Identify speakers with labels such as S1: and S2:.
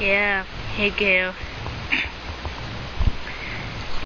S1: Yeah, hey Gail.